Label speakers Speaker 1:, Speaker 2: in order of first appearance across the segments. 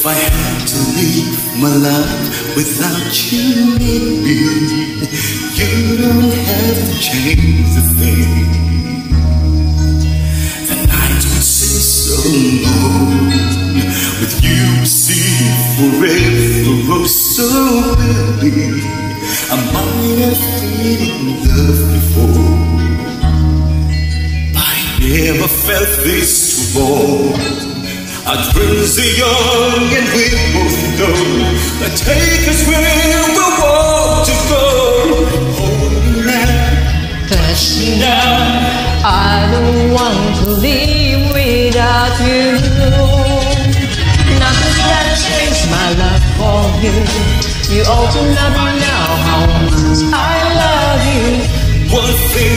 Speaker 1: If I had to leave my life without you me, you don't have to change a thing. The night would seem so long with you, see forever, oh so clearly. I might have been in love before. but I never felt this strong. Our dreams are young and we both know that take us where we want to go. Hold now,
Speaker 2: touch me now. I don't want to live without you. Nothing's gonna change my love for you. You ought to never know how much I love you.
Speaker 1: One thing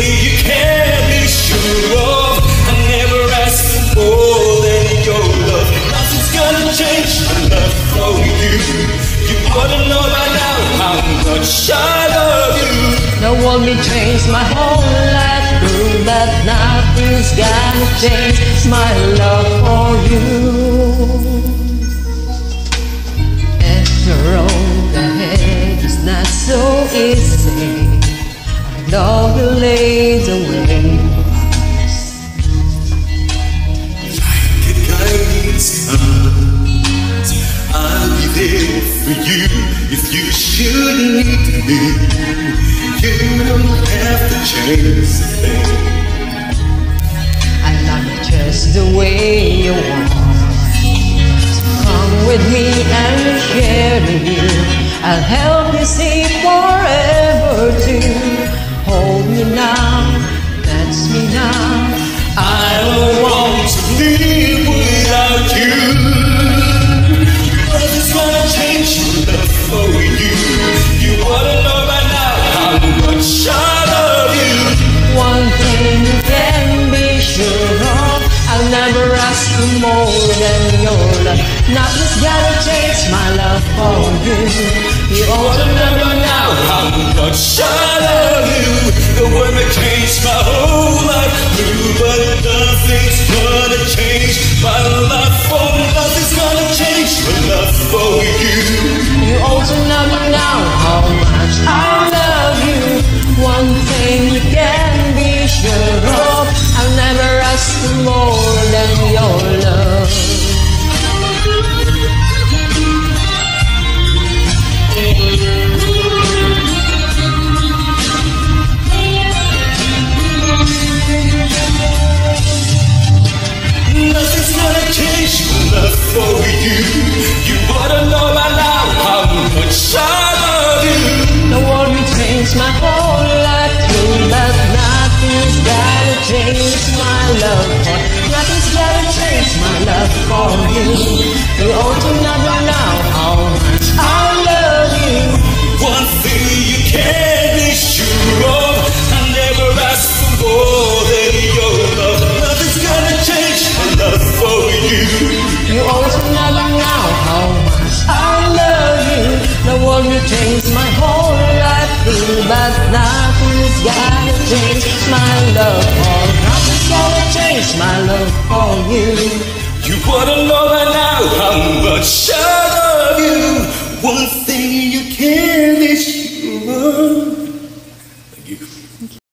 Speaker 1: To know by now how much I love you.
Speaker 2: My whole life through, but nothing's gonna change my love for you. And the road ahead is not so easy. The way.
Speaker 1: Like for you if you should need me. You don't have to change a thing.
Speaker 2: I love you just the way you are. Come with me and share with you. I'll help you see
Speaker 1: you. Wanna know by now how much I love you.
Speaker 2: One thing you can be sure of, I'll never ask for more than your love. Nothing's gonna change my love for you. You ought to know
Speaker 1: How much I love you. The my whole life through, but nothing's gonna change my love
Speaker 2: I life too, but nothing's gonna change my love. Nothing's gonna change my love for you. You ought to never know how much I love you.
Speaker 1: One thing you can be sure of, I never ask for more than your love. Nothing's gonna change my love for you.
Speaker 2: You also never know how much I love you. The world will change my whole through, but nothing's gonna change my love for. Nothing's gonna change my love for you.
Speaker 1: You wanna know by now how much